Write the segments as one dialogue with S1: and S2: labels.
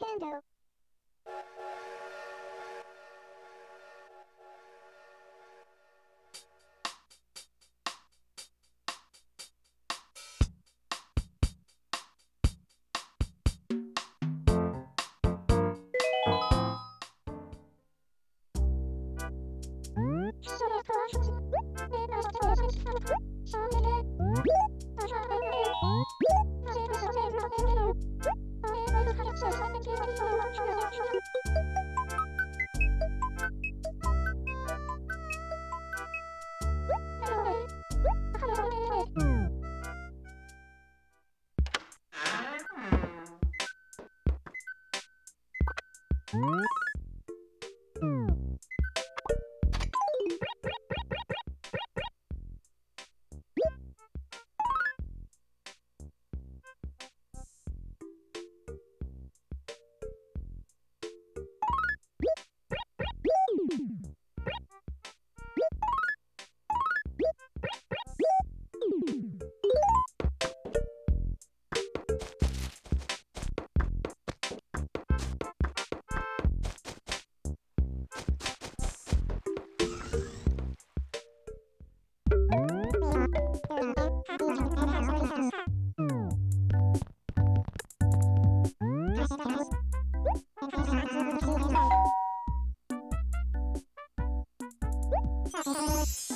S1: Nintendo. はい。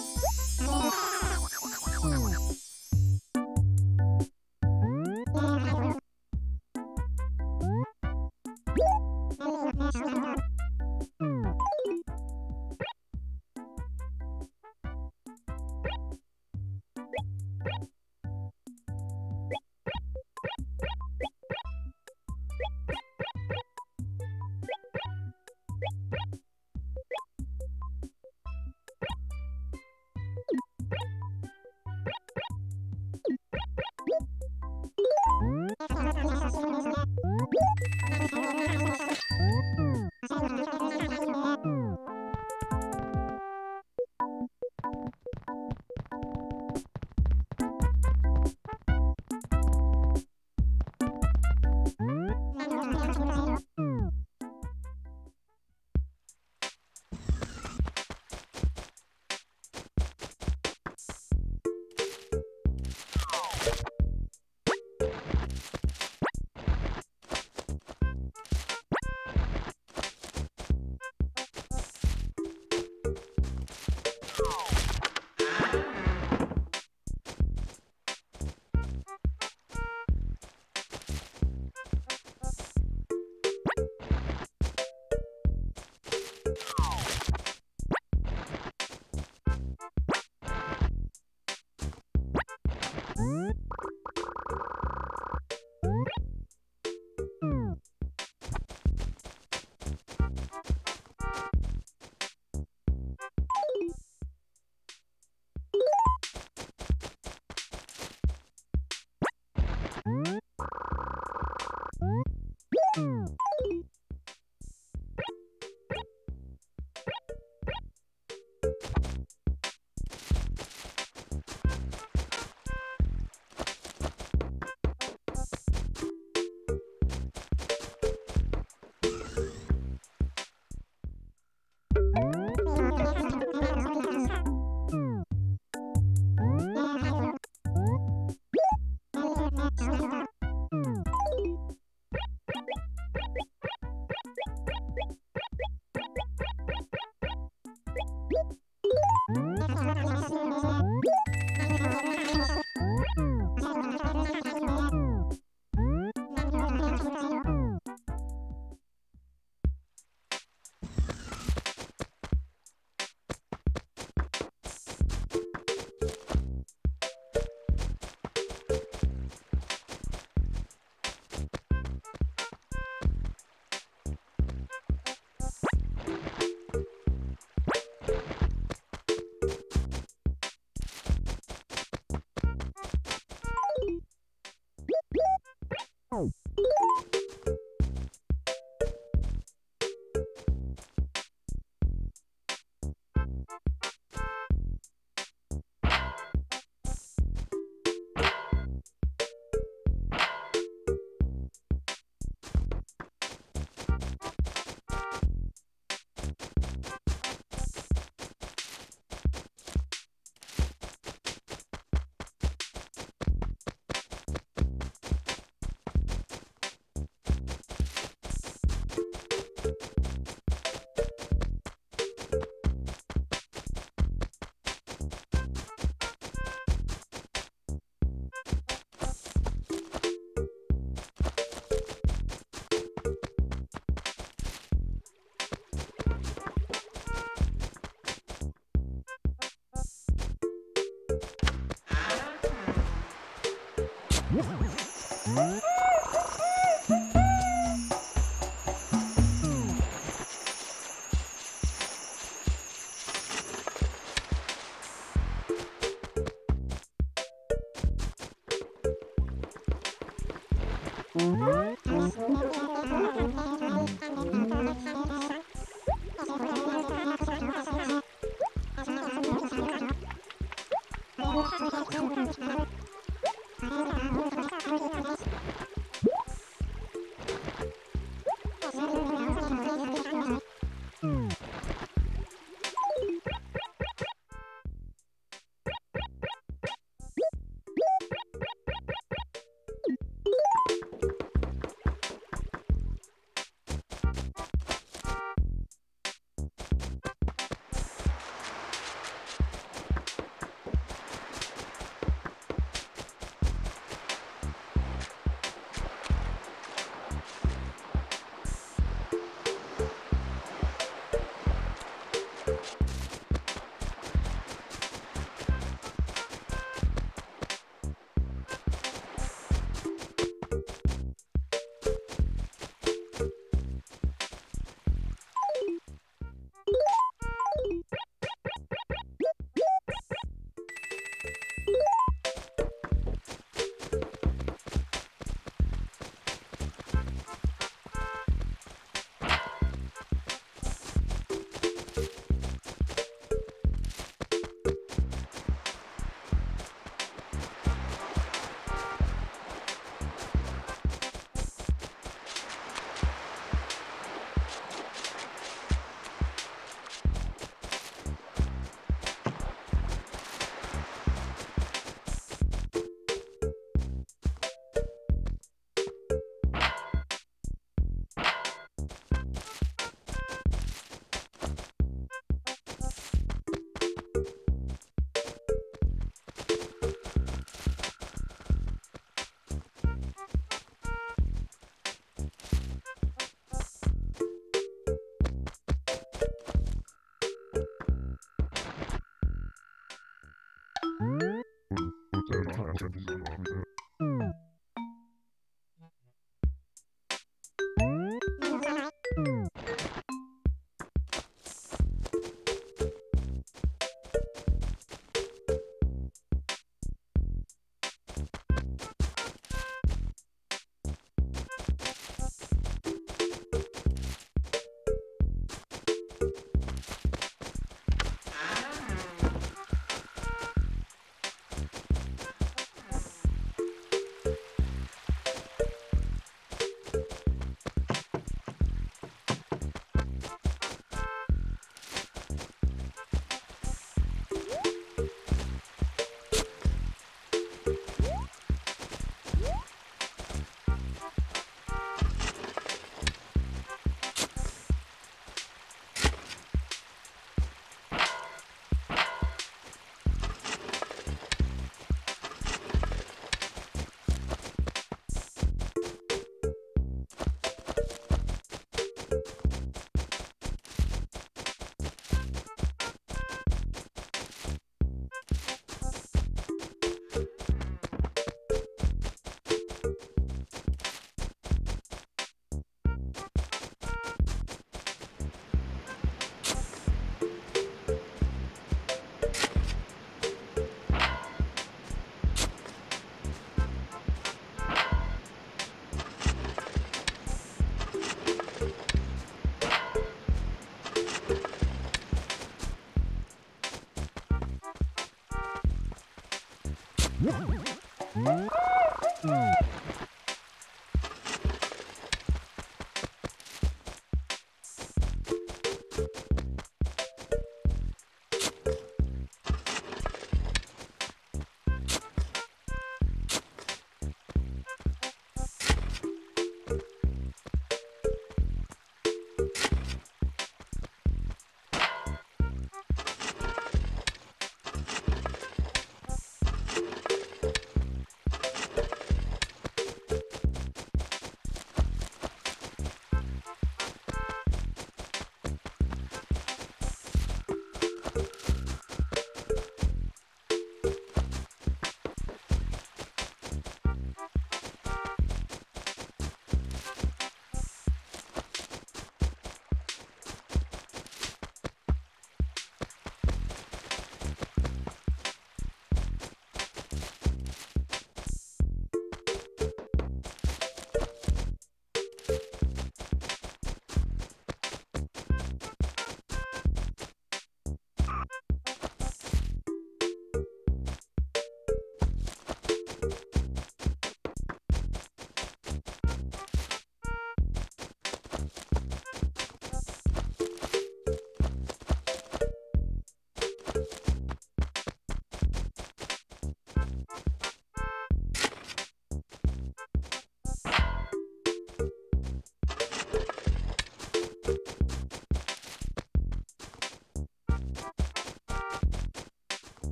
S1: Hum?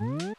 S1: Mm-hmm.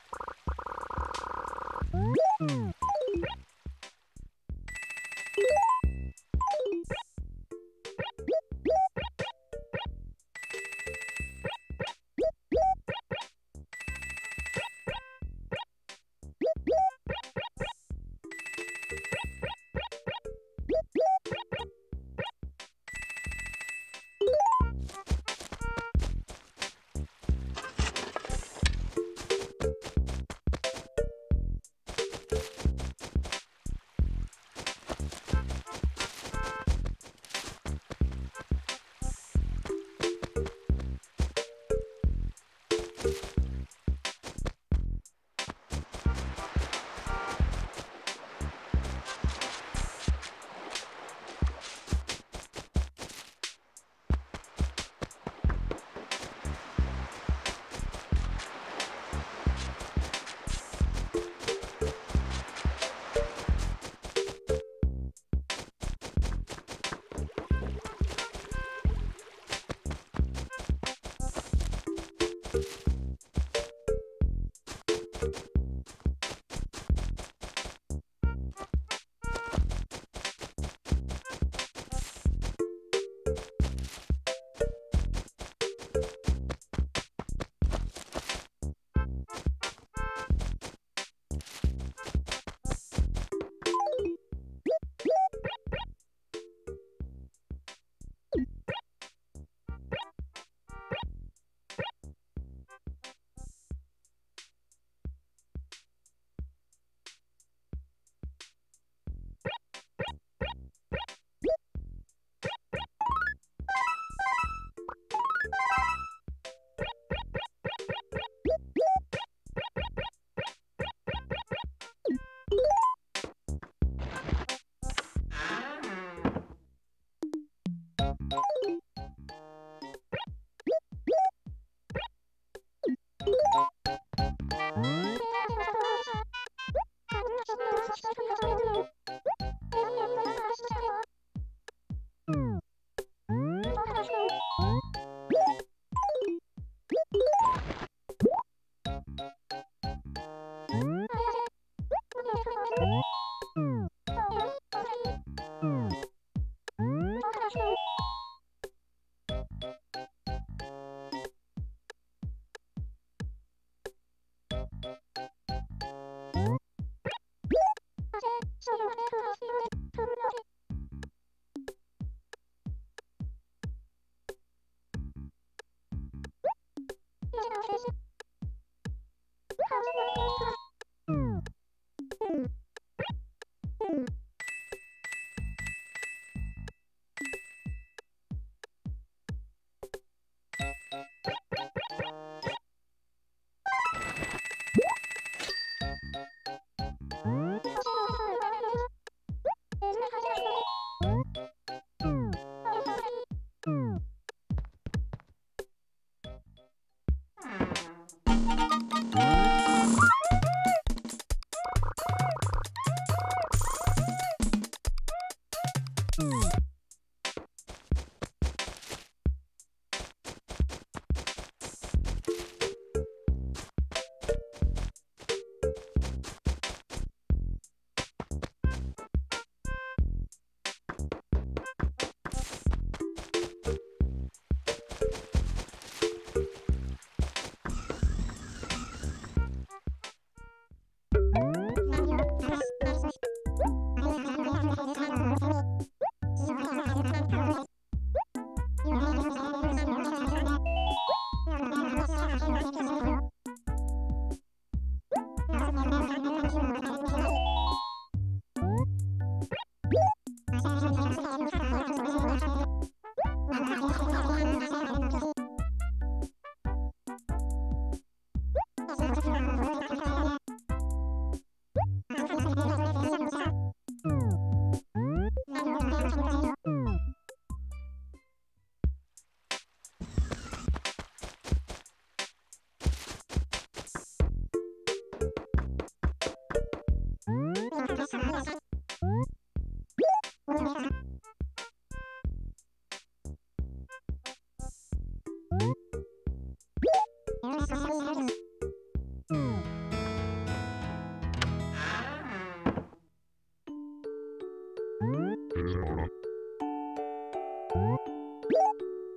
S1: Thank you.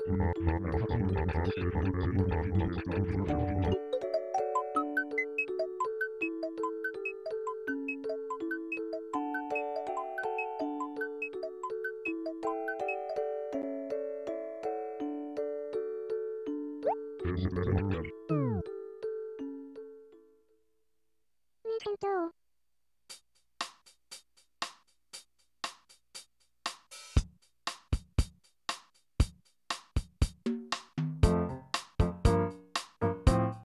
S1: Thank you.